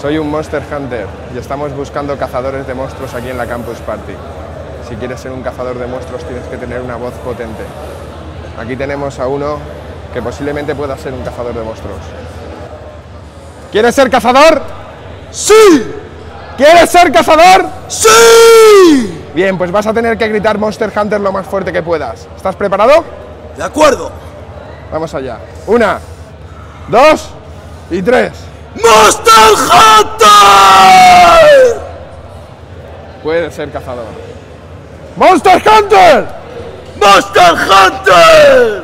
Soy un Monster Hunter y estamos buscando cazadores de monstruos aquí en la Campus Party. Si quieres ser un cazador de monstruos tienes que tener una voz potente. Aquí tenemos a uno que posiblemente pueda ser un cazador de monstruos. ¿Quieres ser cazador? ¡Sí! ¿Quieres ser cazador? ¡Sí! Bien, pues vas a tener que gritar Monster Hunter lo más fuerte que puedas. ¿Estás preparado? De acuerdo. Vamos allá. Una, dos y tres. ¡Monster Hunter! Puedes ser cazador. ¡Monster Hunter! ¡Monster Hunter!